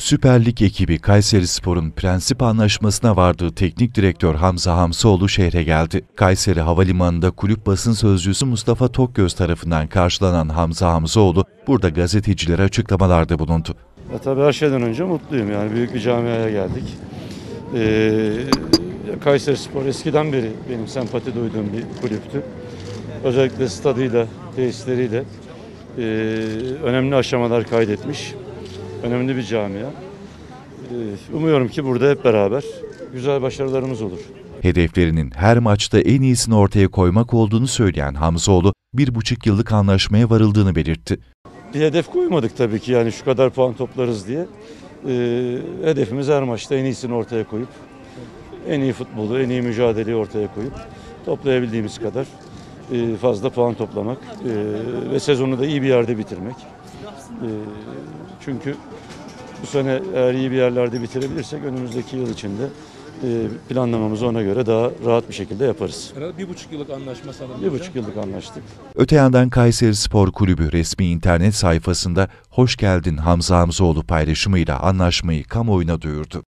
Süper Lig ekibi Kayseri Spor'un prensip anlaşmasına vardığı teknik direktör Hamza Hamsoğlu şehre geldi. Kayseri Havalimanı'nda kulüp basın sözcüsü Mustafa Tokgöz tarafından karşılanan Hamza Hamzoğlu burada gazetecilere açıklamalarda bulundu. Ya tabii her şeyden önce mutluyum yani büyük bir camiaya geldik. Ee, Kayseri Spor eskiden beri benim sempati duyduğum bir kulüptü. Özellikle stadıyla, tesisleriyle e, önemli aşamalar kaydetmiş. Önemli bir camia. Ee, umuyorum ki burada hep beraber güzel başarılarımız olur. Hedeflerinin her maçta en iyisini ortaya koymak olduğunu söyleyen Hamzoğlu, bir buçuk yıllık anlaşmaya varıldığını belirtti. Bir hedef koymadık tabii ki yani şu kadar puan toplarız diye. Ee, hedefimiz her maçta en iyisini ortaya koyup en iyi futbolu, en iyi mücadeleyi ortaya koyup toplayabildiğimiz kadar e, fazla puan toplamak e, ve sezonu da iyi bir yerde bitirmek. E, çünkü bu sene eğer iyi bir yerlerde bitirebilirsek önümüzdeki yıl içinde e, planlamamızı ona göre daha rahat bir şekilde yaparız. Herhalde bir buçuk yıllık anlaşma sanırım. Bir buçuk yıllık anlaştık. Öte yandan Kayseri Spor Kulübü resmi internet sayfasında hoş geldin Hamza Hamzoğlu paylaşımıyla anlaşmayı kamuoyuna duyurdu.